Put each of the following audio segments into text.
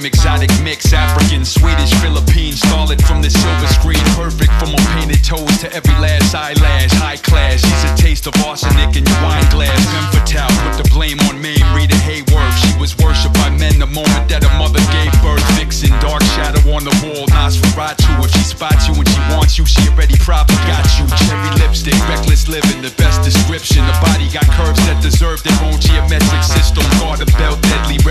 theme, exotic mix, African, Swedish, Philippine, starlet from the silver screen, perfect from her painted toes to every last eyelash, high class. She's a taste of arsenic in your wine glass. Femme fatale, put the blame on me, Rita Hayworth. She was worshipped by men the moment that her mother gave birth. Vixen, dark shadow on the wall, Nosferatu. If she spots you when she wants you, she already probably got you. Cherry lipstick, reckless living, the best description. The body got curves that deserve their own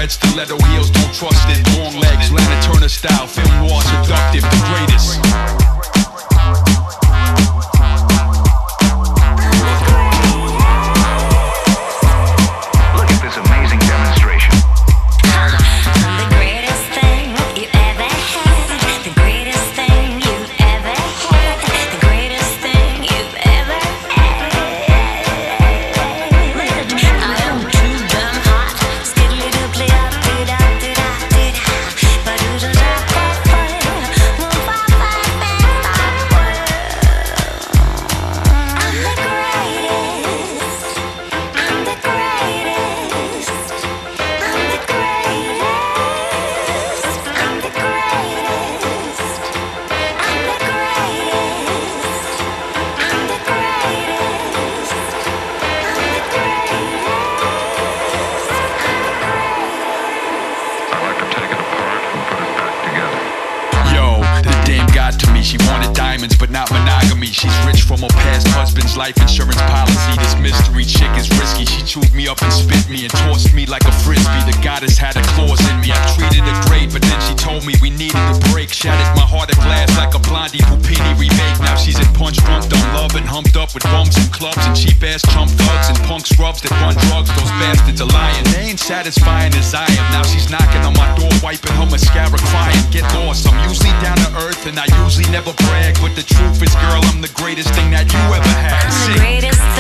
stiletto heels, don't trust it. Long legs, Lana Turner style, film noir, She wanted diamonds, but not monogamy. She's rich from her past husband's life insurance policy. This mystery chick is risky. She chewed me up and spit me and tossed me like a frisbee. The goddess had her claws in me. I treated her great, but then she told me we needed a break. Shattered my heart of glass like a Blondie Puppini remake. Now she's in punch drunk, done love and humped up with bums and clubs and cheap ass chump thugs and punk scrubs that run drugs. Those bastards are lying. They ain't satisfying as I am. Now she's knocking on my door, wiping her mascara, crying. Get lost. I'm usually down truth, and I usually never brag, but the truth is, girl, I'm the greatest thing that you ever had. I'm the greatest